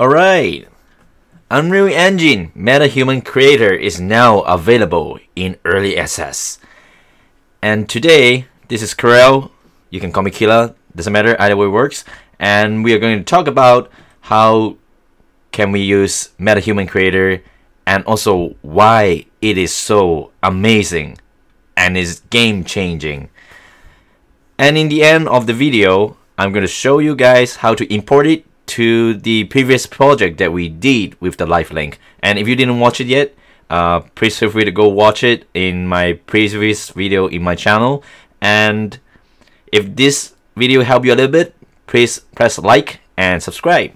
Alright, Unreal Engine MetaHuman Creator is now available in early access. And today, this is Kiral, you can call me Kila, doesn't matter, either way works. And we are going to talk about how can we use MetaHuman Creator and also why it is so amazing and is game changing. And in the end of the video, I'm going to show you guys how to import it to the previous project that we did with the Live Link. And if you didn't watch it yet, uh, please feel free to go watch it in my previous video in my channel. And if this video helped you a little bit, please press like and subscribe.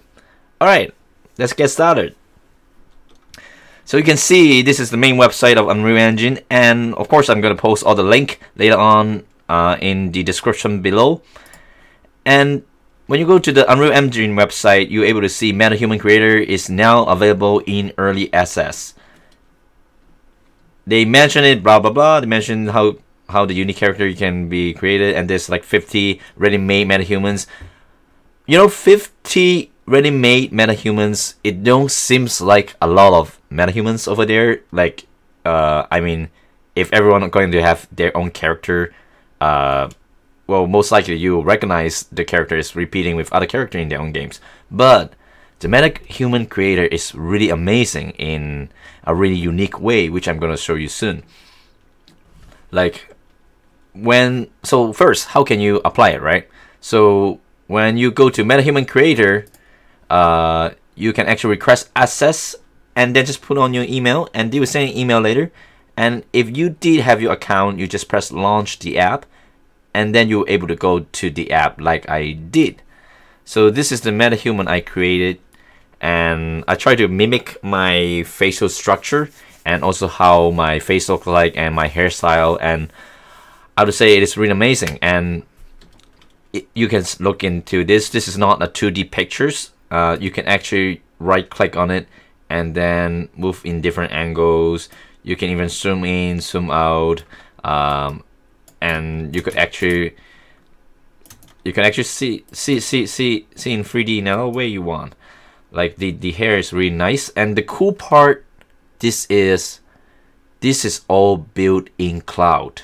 Alright, let's get started. So you can see this is the main website of Unreal Engine and of course I'm going to post all the link later on uh, in the description below. And when you go to the Unreal Engine website, you're able to see MetaHuman Creator is now available in early access. They mention it, blah blah blah. They mention how how the unique character can be created, and there's like 50 ready-made MetaHumans. You know, 50 ready-made MetaHumans. It don't seems like a lot of MetaHumans over there. Like, uh, I mean, if everyone going to have their own character, uh well, most likely you will recognize the characters repeating with other characters in their own games. But the Meta Human Creator is really amazing in a really unique way, which I'm gonna show you soon. Like when so first, how can you apply it, right? So when you go to MetaHuman Creator, uh, you can actually request access and then just put on your email and they will send an email later. And if you did have your account, you just press launch the app and then you're able to go to the app like I did. So this is the MetaHuman I created and I try to mimic my facial structure and also how my face looks like and my hairstyle and I would say it is really amazing and it, you can look into this. This is not a 2D pictures. Uh, you can actually right click on it and then move in different angles. You can even zoom in, zoom out. Um, and you could actually you can actually see see see see see in 3D in any way you want. Like the the hair is really nice, and the cool part, this is this is all built in cloud,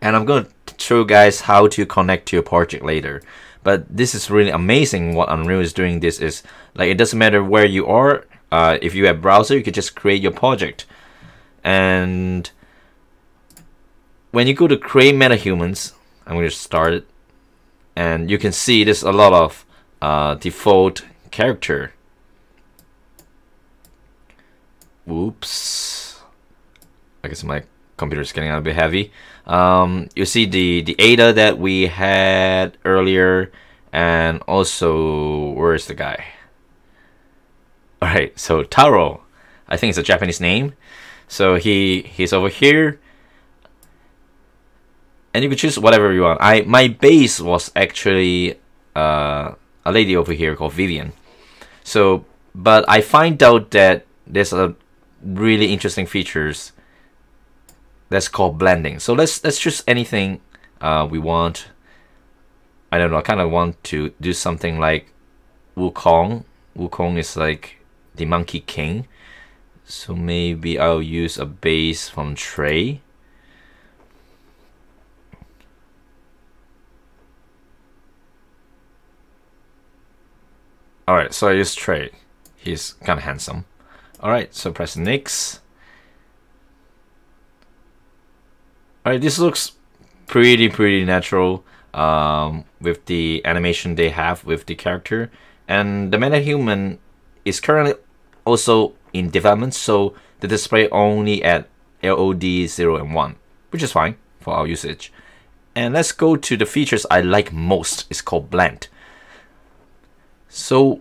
and I'm gonna show you guys how to connect to your project later. But this is really amazing. What Unreal is doing. This is like it doesn't matter where you are. Uh, if you have browser, you can just create your project, and when you go to create metahumans, I'm going to start it, and you can see there's a lot of uh, default character. Oops. I guess my computer is getting a bit heavy. Um, you see the, the Ada that we had earlier, and also, where's the guy? Alright, so Taro. I think it's a Japanese name. So he he's over here and you can choose whatever you want. I my base was actually uh, a lady over here called Vivian. So, but I find out that there's a really interesting features that's called blending. So let's let's choose anything uh, we want. I don't know. I kind of want to do something like Wukong. Wukong is like the Monkey King. So maybe I'll use a base from Trey. Alright, so I use Trey. He's kind of handsome. Alright, so press next. Alright, this looks pretty, pretty natural um, with the animation they have with the character. And the MetaHuman is currently also in development, so the display only at LOD 0 and 1, which is fine for our usage. And let's go to the features I like most. It's called Blend. So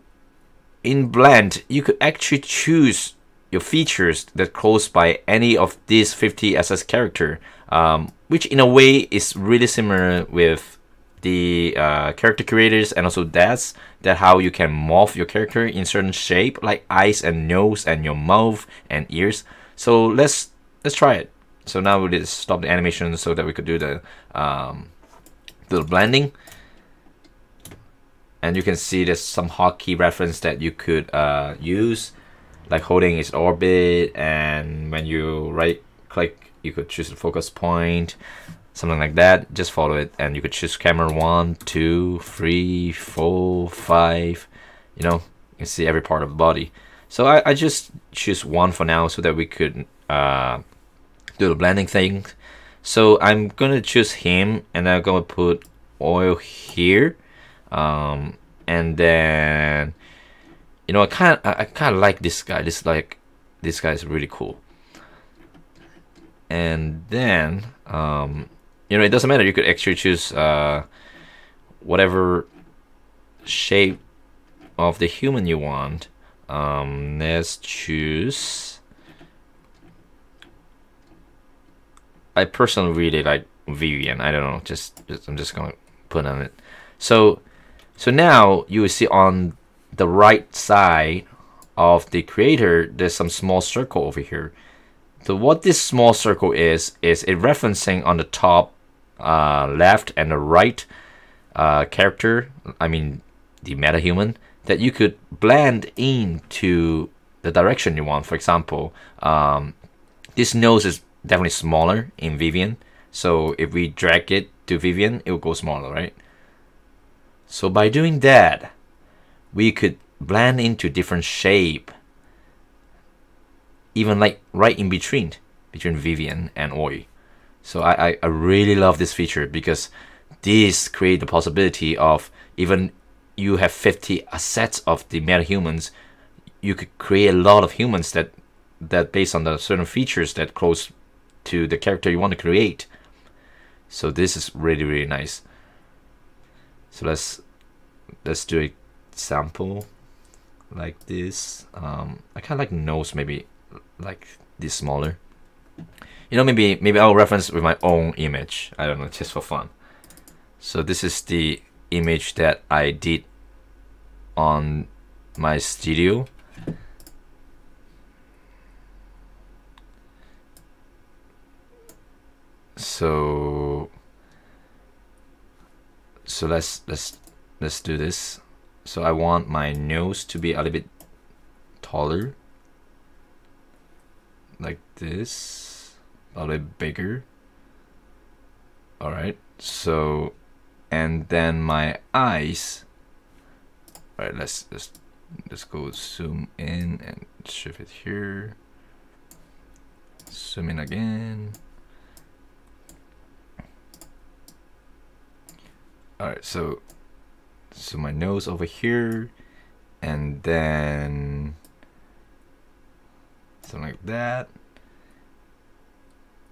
in Blend, you could actually choose your features that close by any of these 50 SS character, um, which in a way is really similar with the uh, character creators and also that's that how you can morph your character in certain shape like eyes and nose and your mouth and ears. So let's let's try it. So now we just stop the animation so that we could do the um, the blending. And you can see there's some hotkey reference that you could uh, use like holding its orbit and when you right click you could choose the focus point something like that. Just follow it and you could choose camera one two three four five you know you can see every part of the body. So I, I just choose one for now so that we could uh, do the blending thing. So I'm gonna choose him and I'm gonna put Oi here um, and then you know I kind I, I kind of like this guy. This like this guy is really cool. And then um, you know it doesn't matter. You could actually choose uh, whatever shape of the human you want. Um, let's choose. I personally really like Vivian I don't know. Just, just I'm just gonna put on it. So so now you will see on the right side of the creator, there's some small circle over here. So what this small circle is, is it referencing on the top uh, left and the right uh, character, I mean the metahuman, that you could blend into the direction you want. For example, um, this nose is definitely smaller in Vivian. So if we drag it to Vivian, it will go smaller, right? So by doing that, we could blend into different shape, even like right in between, between Vivian and Oi. So I, I, I really love this feature because this create the possibility of even you have 50 assets of the metahumans, you could create a lot of humans that that based on the certain features that close to the character you want to create. So this is really really nice. So let's let's do a sample like this. Um, I kind of like nose maybe like this smaller. You know, maybe maybe I'll reference with my own image. I don't know, just for fun. So this is the image that I did on my studio. So so let's let's let's do this. So I want my nose to be a little bit taller. Like this. A little bit bigger. All right so and then my eyes. All right let's let's let's go zoom in and shift it here. Zoom in again all right so so my nose over here and then something like that.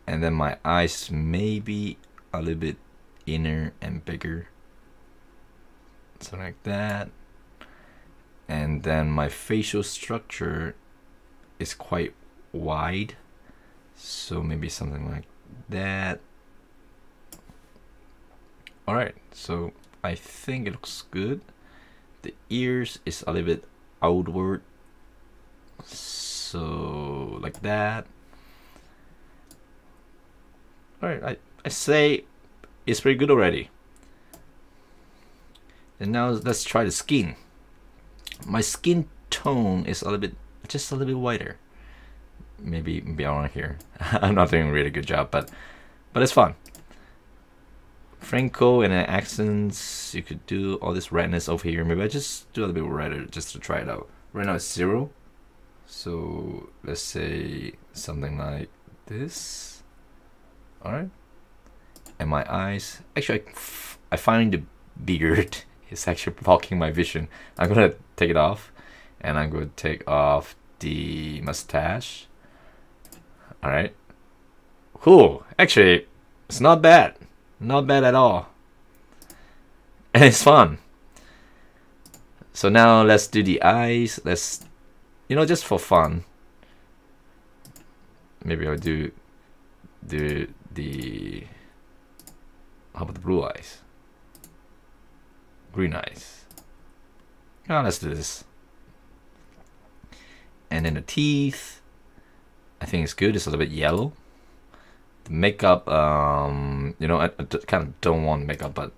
And then my eyes maybe a little bit inner and bigger. Something like that. And then my facial structure is quite wide. So maybe something like that all right so I think it looks good. The ears is a little bit outward. So like that. All right I, I say it's pretty good already. And now let's try the skin. My skin tone is a little bit just a little bit whiter. Maybe maybe around here I'm not doing a really good job but but it's fun Franco and accents, you could do all this redness over here. Maybe I just do a little bit redder just to try it out. Right now it's zero. So let's say something like this. Alright. And my eyes, actually I, I find the beard is actually blocking my vision. I'm gonna take it off and I'm going to take off the mustache. Alright. Cool. Actually, it's not bad. Not bad at all. And it's fun. So now let's do the eyes. Let's, you know, just for fun. Maybe I'll do, do the, how about the blue eyes? Green eyes. Oh, let's do this. And then the teeth. I think it's good. It's a little bit yellow makeup um you know I, I kind of don't want makeup but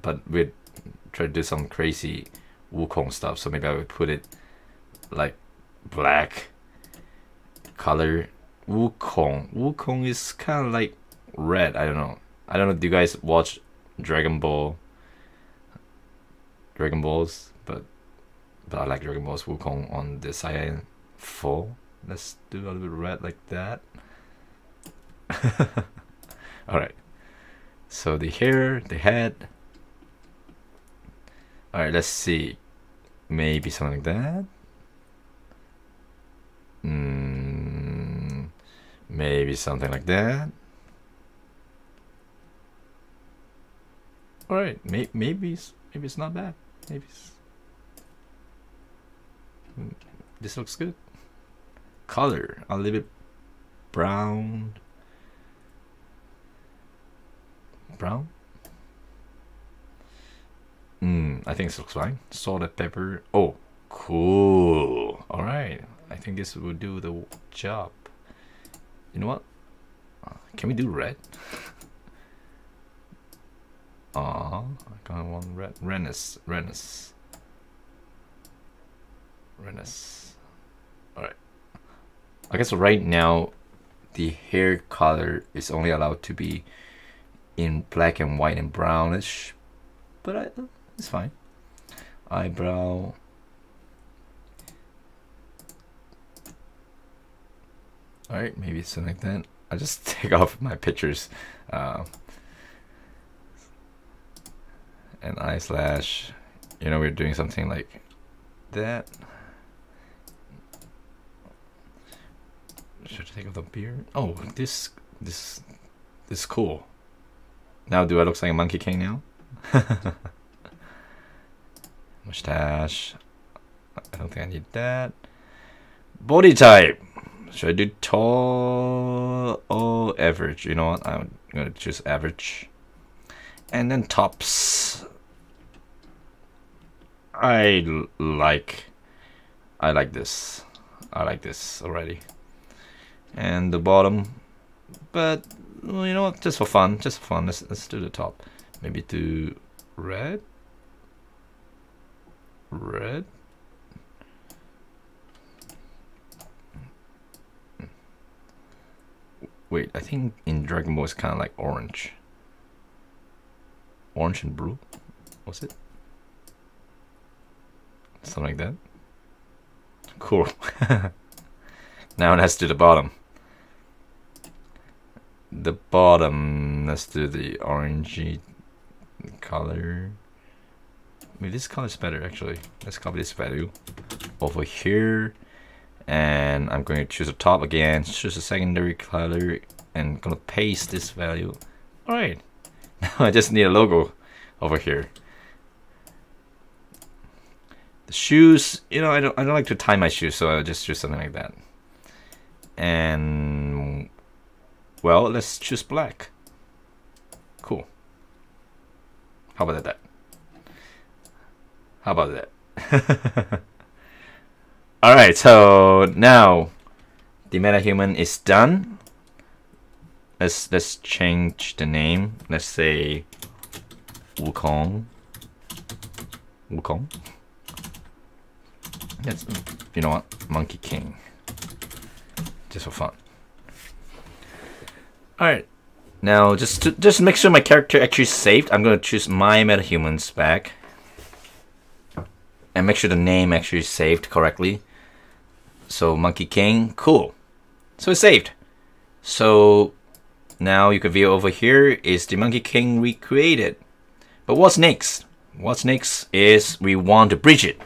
but we're try to do some crazy Wukong stuff. So maybe I would put it like black color. Wukong. Wukong is kind of like red. I don't know. I don't know. Do you guys watch Dragon Ball? Dragon Balls, but but I like Dragon Balls Wukong on the Saiyan 4. Let's do a little bit red like that. Alright. So the hair, the head. Alright, let's see. Maybe something like that. Mm, maybe something like that. Alright, may maybe it's, maybe it's not bad. Maybe it's, mm, this looks good. Color, a little bit brown. Brown? Hmm, I think this looks fine. Salt and pepper. Oh, cool. Alright, I think this will do the job. You know what? Can we do red? Ah, I kind of want red. Renus, Renus, Renus. All right. I guess right now, the hair color is only allowed to be in black and white and brownish, but I, it's fine. Eyebrow. All right, maybe it's something like that. I just take off my pictures. Uh, and eye slash you know we're doing something like that should I take off the beard oh this this this is cool now do I look like a monkey king now? Mustache. I don't think I need that. Body type. Should I do tall or average? You know what? I'm gonna choose average. And then tops. I like I like this. I like this already. And the bottom. But well, you know what? Just for fun. Just for fun. Let's, let's do the top. Maybe do red? Red? Wait I think in Dragon Ball it's kind of like orange. Orange and blue? Was it? Something like that. Cool. now let's do the bottom. The bottom, let's do the orangey color. Maybe this color is better actually. Let's copy this value over here. And I'm going to choose the top again, choose a secondary color, and gonna paste this value. Alright. Now I just need a logo over here. The shoes, you know, I don't I don't like to tie my shoes, so I'll just do something like that. And well, let's choose black. Cool. How about that? How about that? Alright, so now the metahuman is done. Let's let's change the name. Let's say Wukong. Wukong. Yes, you know what? Monkey King. Just for fun. Alright. Now, just to just make sure my character actually saved, I'm going to choose my metahumans back. And make sure the name actually saved correctly. So, Monkey King, cool. So it's saved. So, now you can view over here is the Monkey King recreated. But what's next? What's next is we want to bridge it.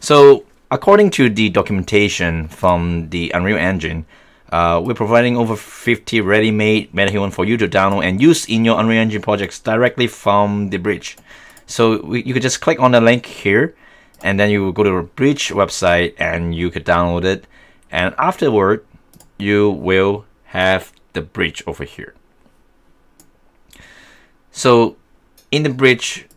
So According to the documentation from the Unreal Engine, uh, we're providing over 50 ready-made MetaHuman for you to download and use in your Unreal Engine projects directly from the bridge. So we, you could just click on the link here, and then you will go to the bridge website and you could download it. And afterward, you will have the bridge over here. So in the bridge,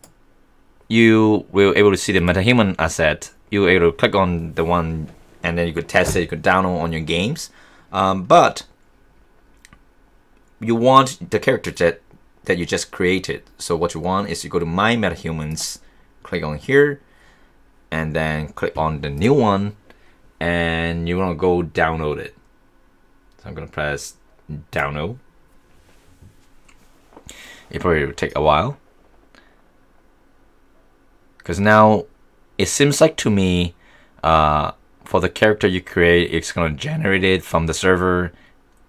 you will able to see the MetaHuman asset you were able to click on the one and then you could test it, you could download on your games. Um, but you want the character that that you just created. So what you want is you go to My MetaHumans, click on here and then click on the new one and you want to go download it. So I'm going to press download. It probably will take a while. Because now it seems like to me uh, for the character you create, it's going to generate it from the server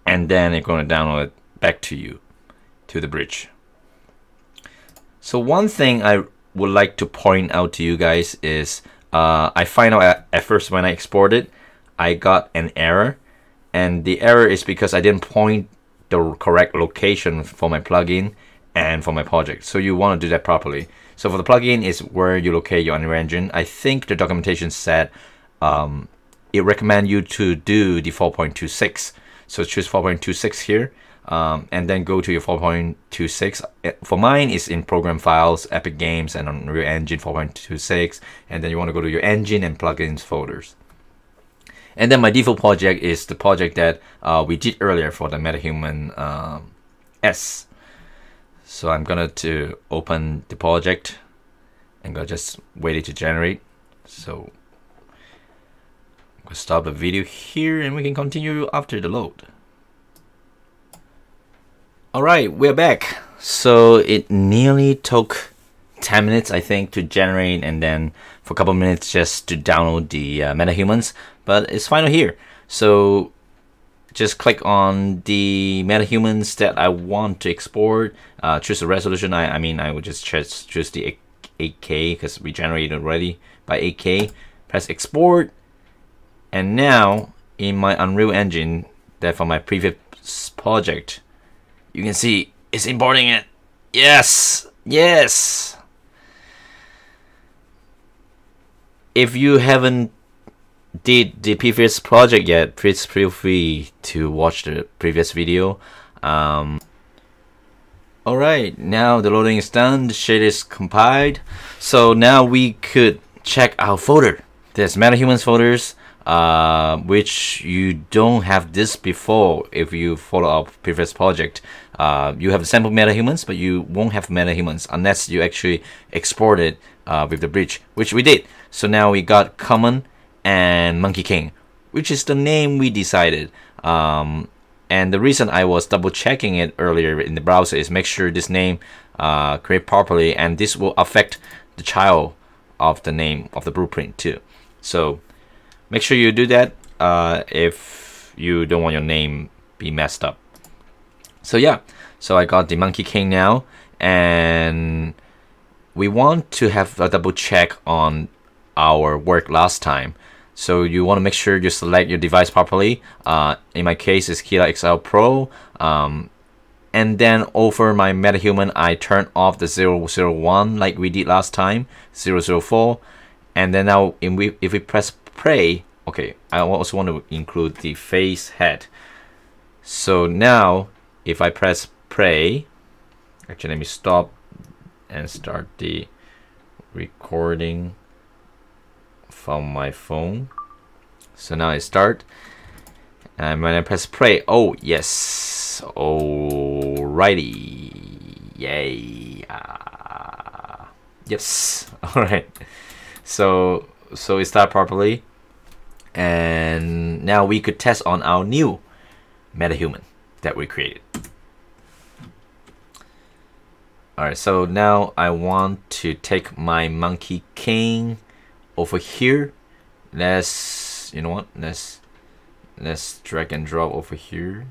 and then it's going to download it back to you, to the bridge. So one thing I would like to point out to you guys is uh, I find out at, first when I export it, I got an error. And the error is because I didn't point the correct location for my plugin and for my project. So you want to do that properly. So for the plugin is where you locate your Unreal Engine. I think the documentation said um, it recommend you to do the 4.26. So choose 4.26 here. Um, and then go to your 4.26. Eh, for mine, is in program files, Epic Games, and Unreal Engine 4.26. And then you want to go to your engine and plugins folders. And then my default project is the project that uh, we did earlier for the MetaHuman um, S. So I'm gonna to open the project and go just wait it to generate. So we'll stop the video here and we can continue after the load. Alright, we're back. So it nearly took 10 minutes I think to generate and then for a couple minutes just to download the uh, MetaHumans but it's final here. So just click on the MetaHumans that I want to export. Uh, choose the resolution. I, I mean I would just choose, choose the 8K because we generated already by 8K press export and now in my Unreal Engine that for my previous project you can see it's importing it yes yes if you haven't did the previous project yet, please feel free to watch the previous video. Um, Alright, now the loading is done, the shade is compiled. So now we could check our folder. There's MetaHumans folders, uh, which you don't have this before if you follow up previous project. Uh, you have sample MetaHumans, but you won't have MetaHumans unless you actually export it uh, with the bridge, which we did. So now we got common and Monkey King, which is the name we decided. Um, and the reason I was double checking it earlier in the browser is make sure this name uh, create properly, and this will affect the child of the name of the blueprint too. So make sure you do that uh, if you don't want your name be messed up. So yeah, so I got the Monkey King now, and we want to have a double check on our work last time. So you want to make sure you select your device properly. Uh, in my case, it's Kila XL Pro. Um, and then over my MetaHuman, I turn off the 001 like we did last time, 004. And then now if we, if we press play, okay, I also want to include the face head. So now if I press play, actually let me stop and start the recording from my phone. So now I start. And when I press play, oh yes, alrighty, yay, uh, yes, all right. So so we start properly, and now we could test on our new MetaHuman that we created. Alright, so now I want to take my Monkey King over here. Let's you know what? Let's let's drag and drop over here.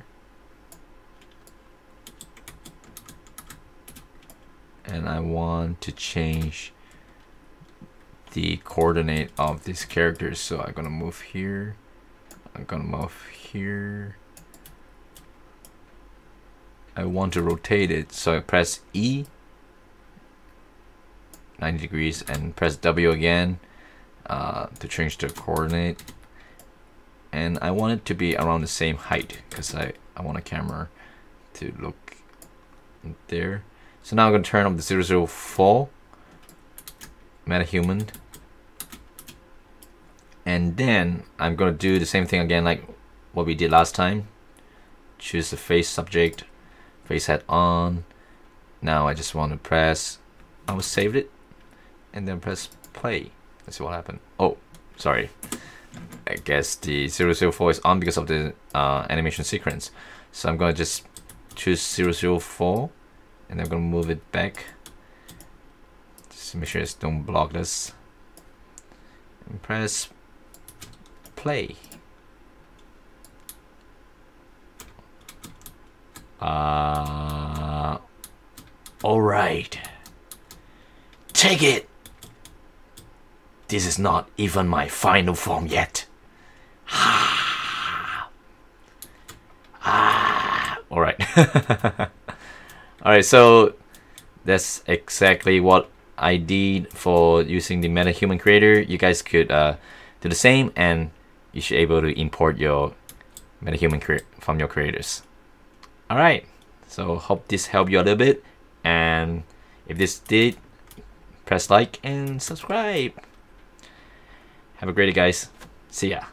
And I want to change the coordinate of these characters. So I'm gonna move here. I'm gonna move here. I want to rotate it so I press E 90 degrees and press W again uh, to change the coordinate. And I want it to be around the same height because I, I want a camera to look there. So now I'm going to turn up the 004 MetaHuman and then I'm going to do the same thing again like what we did last time choose the face subject face head on now I just want to press I will save it and then press play. Let's see what happened. Oh, sorry. I guess the 004 is on because of the uh, animation sequence. So I'm gonna just choose 004 and I'm gonna move it back. Just make sure it's don't block this. And press play. Uh, all right. Take it. This is not even my final form yet. Ah. Ah. All right. all right. So that's exactly what I did for using the MetaHuman creator. You guys could uh, do the same, and you should be able to import your MetaHuman from your creators. All right. So hope this helped you a little bit, and if this did, press like and subscribe. Have a great day, guys. See ya.